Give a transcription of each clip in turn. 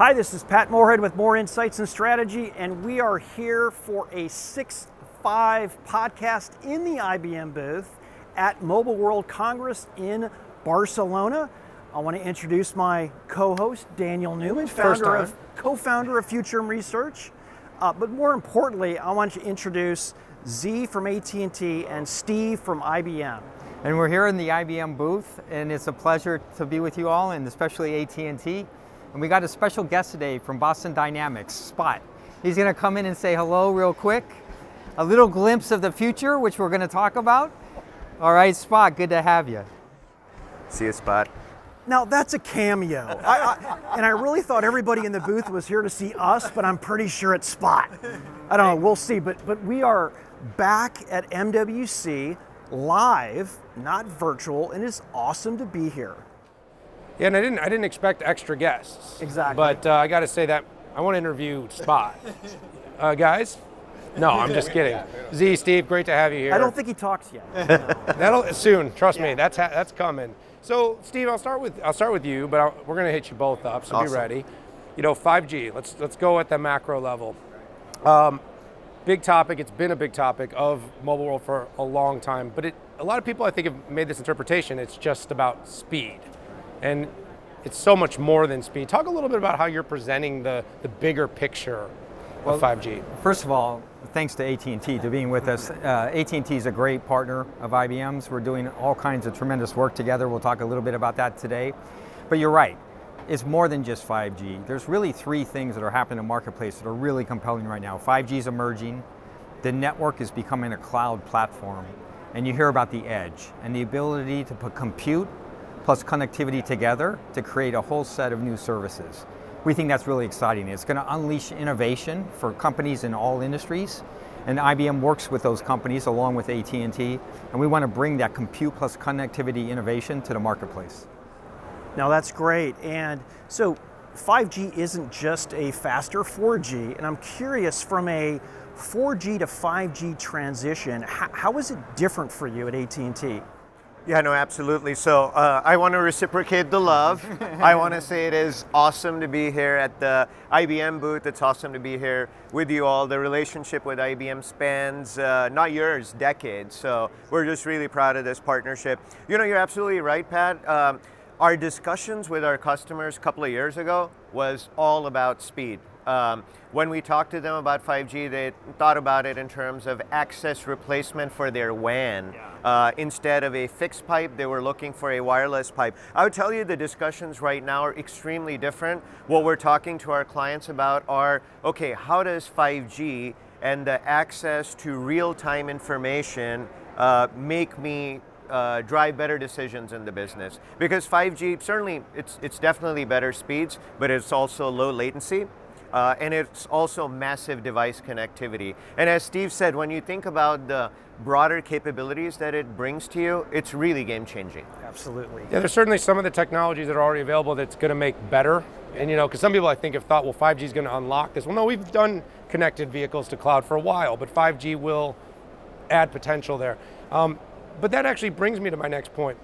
Hi, this is Pat Moorhead with Moor Insights and Strategy, and we are here for a 6 5 podcast in the IBM booth at Mobile World Congress in Barcelona. I want to introduce my co-host Daniel Newman, founder of, co-founder of Futurum Research. Uh, but more importantly, I want to introduce Zee from AT&T and Steve from IBM. And we're here in the IBM booth, and it's a pleasure to be with you all, and especially AT&T. And we got a special guest today from Boston Dynamics, Spot. He's going to come in and say hello real quick. A little glimpse of the future, which we're going to talk about. All right, Spot, good to have you. See you, Spot. Now that's a cameo. I, I, and I really thought everybody in the booth was here to see us, but I'm pretty sure it's Spot. I don't know, we'll see. But, but we are back at MWC live, not virtual, and it's awesome to be here. Yeah, and I didn't, I didn't expect extra guests. Exactly. But uh, I got to say that I want to interview Spot. Uh, guys? No, I'm just kidding. Zee, Steve, great to have you here. I don't think he talks yet. That'll soon. Trust Yeah. me, that's ha- that's coming. So, Steve, I'll start with I'll start with you, but I'll, we're going to hit you both up. So be Awesome. ready. You know, 5G. Let's let's go at the macro level. Um, big topic. It's been a big topic of mobile world for a long time, but it, a lot of people I think have made this interpretation. It's just about speed, and it's so much more than speed. Talk a little bit about how you're presenting the the bigger picture of 5G. First of all, thanks to AT&T to being with us. Uh, AT&T is a great partner of IBM's. We're doing all kinds of tremendous work together. We'll talk a little bit about that today. But you're right. It's more than just 5G. There's really three things that are happening in the marketplace that are really compelling right now. 5G is emerging. The network is becoming a cloud platform. And you hear about the edge and the ability to put compute plus connectivity together to create a whole set of new services. We think that's really exciting. It's going to unleash innovation for companies in all industries, and IBM works with those companies along with AT&T, and we want to bring that compute plus connectivity innovation to the marketplace. Now that's great. And so 5G isn't just a faster 4G, and I'm curious from a 4G to 5G transition, how, is it different for you at AT&T? Yeah, no, absolutely. So uh, I want to reciprocate the love. I want to say it is awesome to be here at the IBM booth. It's awesome to be here with you all. The relationship with IBM spans uh, not years, decades. So we're just really proud of this partnership. You know, you're absolutely right, Pat. Um, our discussions with our customers a couple of years ago was all about speed. Um, when we talked to them about 5G, they thought about it in terms of access replacement for their WAN. Uh, instead of a fixed pipe, they were looking for a wireless pipe. I would tell you the discussions right now are extremely different. What we're talking to our clients about are okay, how does 5G and the access to real time information uh, make me uh, drive better decisions in the business because 5G certainly it's it's definitely better speeds, but it's also low latency. Uh, and it's also massive device connectivity. And as Steve said, when you think about the broader capabilities that it brings to you, it's really game changing. Absolutely. Yeah, there's certainly some of the technologies that are already available that's going to make better. And you know, because some people I think have thought, well, 5G is going to unlock this. Well, no, we've done connected vehicles to cloud for a while, but 5G will add potential there. Um, but that actually brings me to my next point.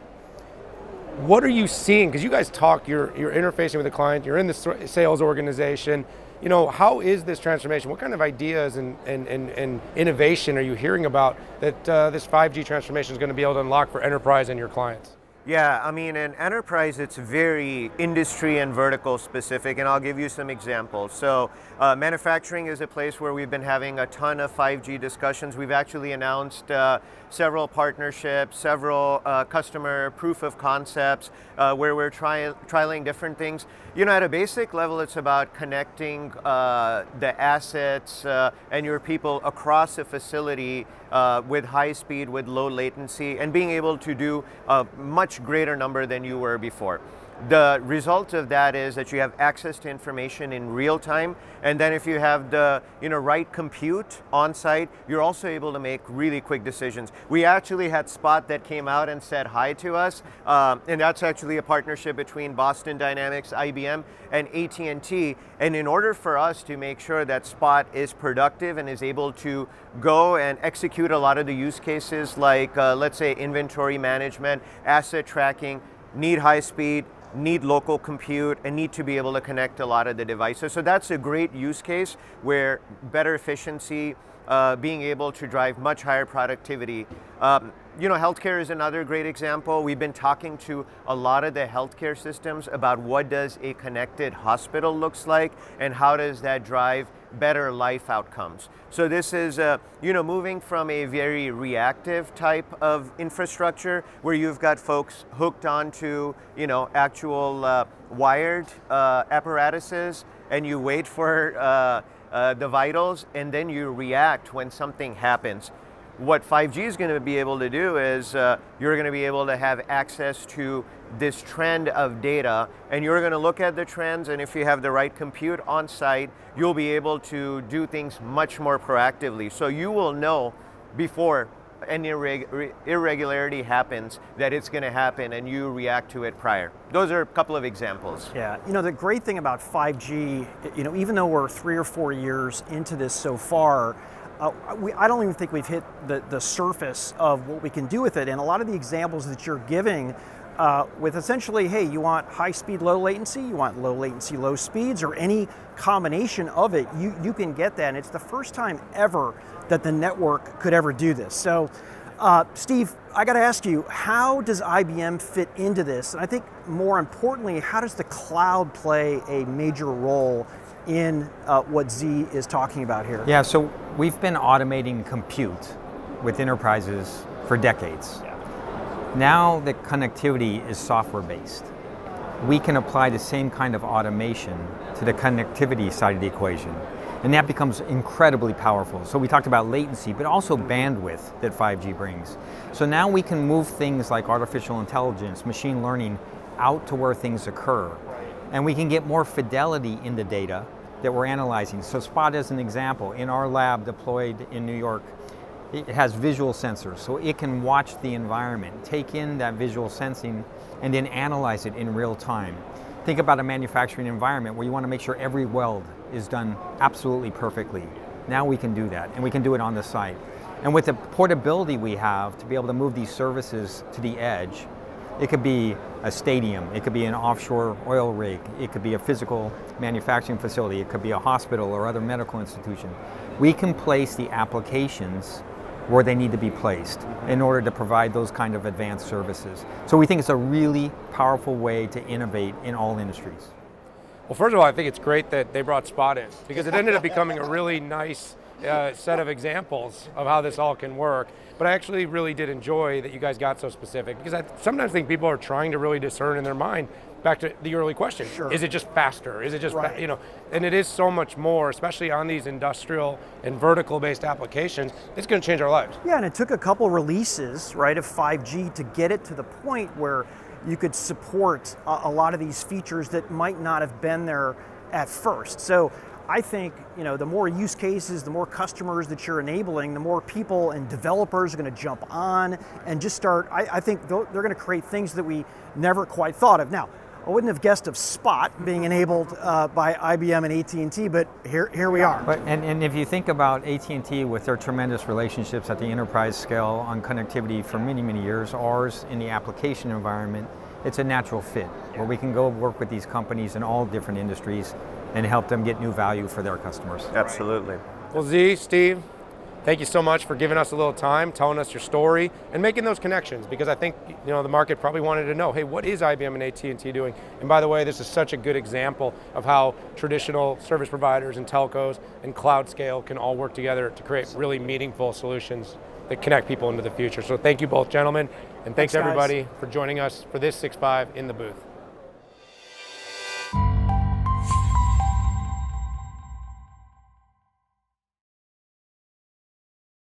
What are you seeing? Because you guys talk, you're you're interfacing with the client, you're in the sales organization. You know, how is this transformation? What kind of ideas and, and, and, and innovation are you hearing about that uh, this 5G transformation is going to be able to unlock for enterprise and your clients? Yeah, I mean, in enterprise, it's very industry and vertical specific, and I'll give you some examples. So, uh, manufacturing is a place where we've been having a ton of 5G discussions. We've actually announced uh, several partnerships, several uh, customer proof of concepts uh, where we're tri- trialing different things. You know, at a basic level, it's about connecting uh, the assets uh, and your people across a facility with high speed, with low latency, and being able to do a much greater number than you were before. The result of that is that you have access to information in real time, and then if you have the you know right compute on site, you're also able to make really quick decisions. We actually had Spot that came out and said hi to us, um, and that's actually a partnership between Boston Dynamics, IBM, and AT&T. And in order for us to make sure that Spot is productive and is able to go and execute a lot of the use cases, like uh, let's say inventory management, asset tracking, need high speed, need local compute and need to be able to connect a lot of the devices. So that's a great use case where better efficiency, uh, being able to drive much higher productivity. Um, you know, healthcare is another great example. We've been talking to a lot of the healthcare systems about what does a connected hospital looks like and how does that drive better life outcomes. So this is, uh, you know, moving from a very reactive type of infrastructure where you've got folks hooked onto, you know, actual uh, wired uh, apparatuses and you wait for uh, uh, the vitals and then you react when something happens what 5G is going to be able to do is uh, you're going to be able to have access to this trend of data and you're going to look at the trends and if you have the right compute on site, you'll be able to do things much more proactively. So you will know before any irreg irregularity happens that it's going to happen and you react to it prior. Those are a couple of examples. Yeah, you know, the great thing about 5G, you know, even though we're three or four years into this so far, uh, we, I don't even think we've hit the, the surface of what we can do with it. And a lot of the examples that you're giving uh, with essentially, hey, you want high speed, low latency, you want low latency, low speeds, or any combination of it, you, you can get that. And it's the first time ever that the network could ever do this. So, uh, Steve, I got to ask you, how does IBM fit into this? And I think more importantly, how does the cloud play a major role in uh, what Zee is talking about here. Yeah, so we've been automating compute with enterprises for decades. Yeah. Now the connectivity is software based. We can apply the same kind of automation to the connectivity side of the equation. And that becomes incredibly powerful. So we talked about latency, but also bandwidth that 5G brings. So now we can move things like artificial intelligence, machine learning, out to where things occur. And we can get more fidelity in the data that we're analyzing. So Spot as an example, in our lab deployed in New York, it has visual sensors, so it can watch the environment, take in that visual sensing, and then analyze it in real time. Think about a manufacturing environment where you want to make sure every weld is done absolutely perfectly. Now we can do that, and we can do it on the site. And with the portability we have to be able to move these services to the edge, it could be a stadium, it could be an offshore oil rig, it could be a physical manufacturing facility, it could be a hospital or other medical institution. We can place the applications where they need to be placed in order to provide those kind of advanced services. So we think it's a really powerful way to innovate in all industries. Well, first of all, I think it's great that they brought Spot in because it ended up becoming a really nice uh, set of examples of how this all can work. But I actually really did enjoy that you guys got so specific because I sometimes think people are trying to really discern in their mind. Back to the early question: sure. Is it just faster? Is it just right. you know? And it is so much more, especially on these industrial and vertical-based applications. It's going to change our lives. Yeah, and it took a couple releases, right, of 5G to get it to the point where you could support a, a lot of these features that might not have been there at first. So I think you know the more use cases, the more customers that you're enabling, the more people and developers are going to jump on and just start. I, I think they're going to create things that we never quite thought of. Now, I wouldn't have guessed of Spot being enabled uh, by IBM and AT&T, but here, here we are. But, and, and if you think about AT&T with their tremendous relationships at the enterprise scale on connectivity for many, many years, ours in the application environment, it's a natural fit where we can go work with these companies in all different industries and help them get new value for their customers. Absolutely. Well, Zee, Steve, thank you so much for giving us a little time, telling us your story, and making those connections. Because I think you know the market probably wanted to know, hey, what is IBM and AT&T doing? And by the way, this is such a good example of how traditional service providers and telcos and cloud scale can all work together to create really meaningful solutions that connect people into the future. So thank you both, gentlemen, and thanks, thanks everybody for joining us for this 6.5 in the booth.